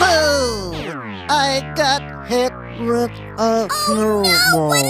Boo! I got hit with a Oh snowball. no! What